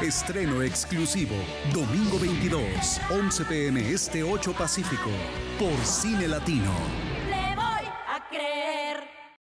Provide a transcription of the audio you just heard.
Estreno exclusivo, domingo 22, 11 pm este 8 Pacífico, por Cine Latino. Le voy a creer.